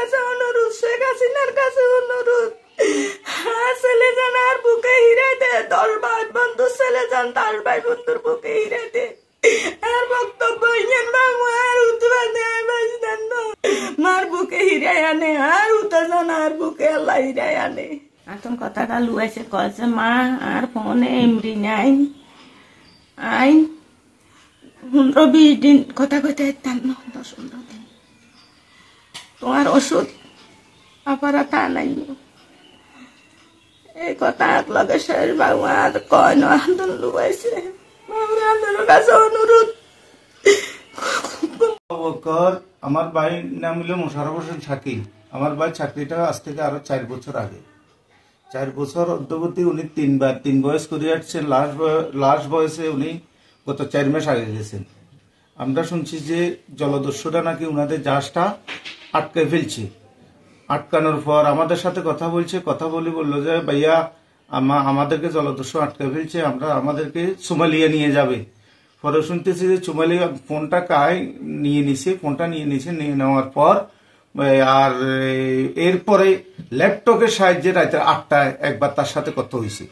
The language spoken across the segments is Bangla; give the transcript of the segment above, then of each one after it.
কাছে অনুরোধ, শেখ হাসিনার কাছে অনুরোধ। ছেলে যান, আর বুকে হিরে দে। দশ ভাই বন্ধু, ছেলে যান দশ ভাই বন্ধুর বুকে হিরে দে। আর বক্তব্য ইয়েন বাবু, আর উতবা দে বাজদান মার বুকে হিরে আনে, আর উতা যান আর বুকে আল্লাহ হিরে আনে। এখন কথাটা লুয়াইছে কয়েছে মা, আর ফোনে এমরি নাই। আইন, পনেরো বিশ দিন কথা কইতে দশ পনেরো দিন। তোমার ওষুধ আপারা তা নাই। এই কথা এক লগে শেষ বাবু, আর কয় না আন্দোলন লুবাইছে বাবুর আন্দোলনের কাছে অনুরোধ। আমার ভাই নাম হলো মোশারফ হোসেন শাকিল আমার ভাই চাকরিটা আজ থেকে আরও চার বছর আগে। চার বছর অদ্যবধি উনি তিনবার, তিন বয়স করে আসছেন লাস্ট লাস্ট বয়সে উনি গত চার মাস আগে গেছেন। আমরা শুনছি যে জলদস্যুরা নাকি উনাদের জাহাজটা আটকে ফেলছে। আটকানোর পর আমাদের সাথে কথা বলছে, কথা বলে বলল যে, ভাইয়া, আমা- আমাদেরকে জলদস্যু আটকে ফেলছে, আমরা আমাদেরকে সোমালিয়া নিয়ে যাবে। পরে শুনতেছি যে চুমালিয়া ফোনটা কায় নিয়ে নিছে, ফোনটা নিয়ে নিছে, নিয়ে নেওয়ার পর আর এরপরে ল্যাপটপের সাহায্যে রাতে আটটায় একবার তার সাথে কথা হয়েছে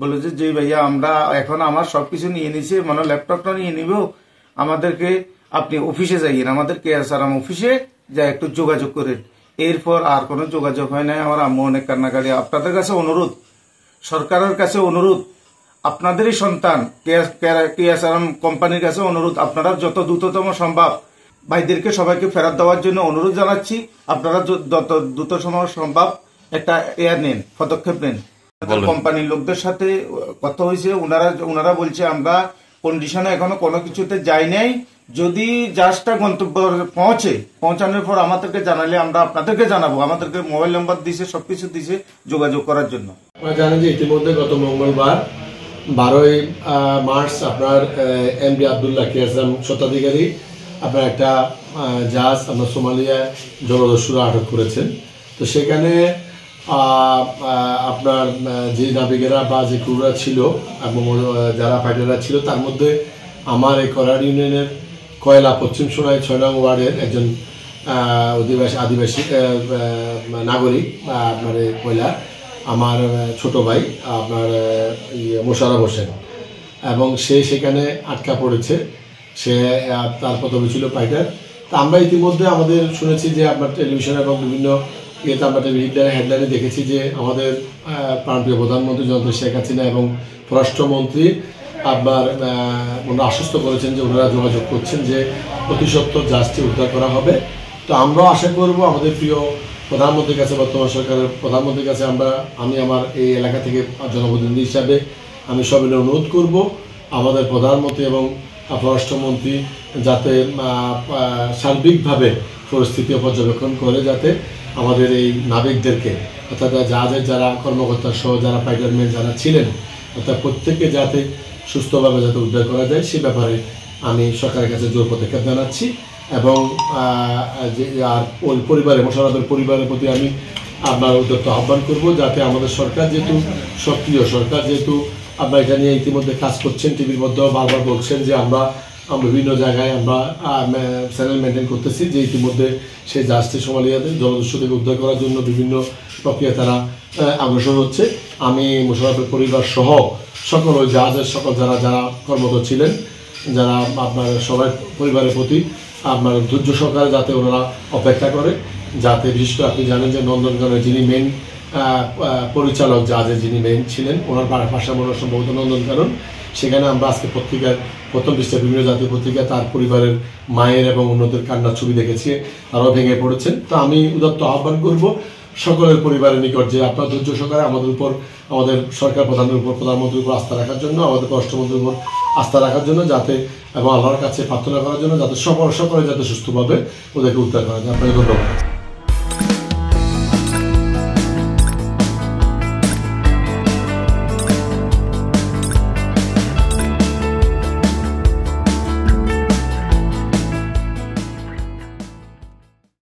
বলল যে যে ভাইয়া, আমরা এখন আমার সবকিছু নিয়ে নিছে মানে ল্যাপটপটা নিয়ে নিব। আমাদেরকে আপনি অফিসে যাইয়েন, আমাদের কে এস আরাম অফিসে যা একটু যোগাযোগ করেন এরপর আর কোনো যোগাযোগ হয় নাই। আমার আম্মু অনেক কান্নাকাটি। আপনাদের কাছে অনুরোধ সরকারের কাছে অনুরোধ আপনাদেরই সন্তান কেএসআরএম কোম্পানির কাছে অনুরোধ আপনারা যত দ্রুততম সম্ভব ভাইদেরকে সবাইকে ফেরত দেওয়ার জন্য অনুরোধ জানাচ্ছি। আপনারা যত দ্রুত সময় সম্ভব একটা এয়ার নেন পদক্ষেপ নেন। কোম্পানির লোকদের সাথে কথা হয়েছে। ওনারা ওনারা বলছে আমরা কন্ডিশনে এখনও কোনো কিছুতে যাই নাই। যদি জাহাজটা গন্তব্য পৌঁছে, পৌঁছানোর পর আমাদেরকে জানালে আমরা আপনাদেরকে জানাব, আমাদেরকে মোবাইল নাম্বার দিছে, সবকিছু দিছে যোগাযোগ করার জন্য। আপনারা জানেন যে ইতিমধ্যে গত মঙ্গলবার, বারোই মার্চ আপনার এম ডি আবদুল্লাহ কিয়াসাম স্বত্বাধিকারী আপনার একটা জাহাজ আপনার সোমালিয়া জলদস্যুরা আটক করেছেন। তো সেখানে আপনার যে নাবিকেরা বা যে ক্রুরা ছিল এবং যারা ফাইটাররা ছিল, তার মধ্যে আমার এই করার ইউনিয়নের কয়লা পশ্চিম সোনাই ছয় নং ওয়ার্ডের একজন অধিবাসী আদিবাসী নাগরিক আপনার কয়লা আমার ছোট ভাই আপনার ইয়ে, মোশাররফ হোসেন। এবং সে সেখানে আটকা পড়েছে। সে তার প্রথমে ছিল ফাইটার তা আমরা ইতিমধ্যে আমাদের শুনেছি যে আপনার টেলিভিশন এবং বিভিন্ন ইয়েতে আমরা হেডলাইনে হেডলাইনে দেখেছি যে আমাদের প্রাণপ্রিয় প্রধানমন্ত্রী জনতা শেখ হাসিনা এবং পররাষ্ট্রমন্ত্রী আহ, ওনারা আশ্বস্ত করেছেন যে ওনারা যোগাযোগ করছেন যে অতি সত্তর জাহাজটি উদ্ধার করা হবে। তো আমরাও আশা করব আমাদের প্রিয় প্রধানমন্ত্রীর কাছে বর্তমান সরকারের প্রধানমন্ত্রীর কাছে আমরা আমি আমার এই এলাকা থেকে জনপ্রতিনিধি হিসাবে আমি সবাই অনুরোধ করব আমাদের প্রধানমন্ত্রী এবং পররাষ্ট্রমন্ত্রী যাতে সার্বিকভাবে পরিস্থিতি পর্যবেক্ষণ করে যাতে আমাদের এই নাবিকদেরকে অর্থাৎ জাহাজের যারা কর্মকর্তা সহ যারা ফাইটারম্যান যারা ছিলেন অর্থাৎ প্রত্যেকে যাতে সুস্থভাবে যাতে উদ্ধার করা যায়, সে ব্যাপারে আমি সরকারের কাছে জোর পদক্ষেপ জানাচ্ছি এবং যে, আর ওই পরিবারে মোশারফের পরিবারের প্রতি আমি আপনার উদ্যোক্ত আহ্বান করব যাতে আমাদের সরকার যেহেতু সক্রিয় সরকার, যেহেতু আপনারা এটা নিয়ে ইতিমধ্যে কাজ করছেন, টিভির মধ্যেও বারবার বলছেন যে আমরা বিভিন্ন জায়গায় আমরা চ্যানেল মেনটেন করতেছি যে ইতিমধ্যে সেই জাহাজটি সোমালিয়াতে জলদস্যু থেকে উদ্ধার করার জন্য বিভিন্ন প্রক্রিয়া তারা অগ্রসর হচ্ছে। আমি মোশারফের পরিবার সহ সকল ওই জাহাজের সকল যারা যারা কর্মরত ছিলেন, যারা আপনার সবাই পরিবারের প্রতি আপনার ধৈর্য সহকারে যাতে ওনারা অপেক্ষা করে, যাতে বিশেষ করে আপনি জানেন যে নন্দনকাননের যিনি মেন পরিচালক জাহাজের যিনি মেন ছিলেন, ওনার ভাষা মনে সম্ভবত নন্দনকানন। সেখানে আমরা আজকে পত্রিকার প্রথম পৃষ্ঠায় বিভিন্ন জাতীয় পত্রিকায় তার পরিবারের মায়ের এবং অন্যদের কান্নার ছবি দেখেছি, তারাও ভেঙে পড়েছেন। তো আমি উদাত্ত আহ্বান করব সকলের পরিবারের নিকট যে আপনার ধৈর্য সহকারে আমাদের উপর, আমাদের সরকার প্রধানের উপর, প্রধানমন্ত্রীর উপর আস্থা রাখার জন্য আমাদের রাষ্ট্রমন্ত্রীর উপর আস্থা রাখার জন্য যাতে, এবং আল্লাহর কাছে প্রার্থনা করার জন্য যাতে সকল সকলে যাতে সুস্থভাবে ওদেরকে উদ্ধার করা যায়। আপনাকে ধন্যবাদ।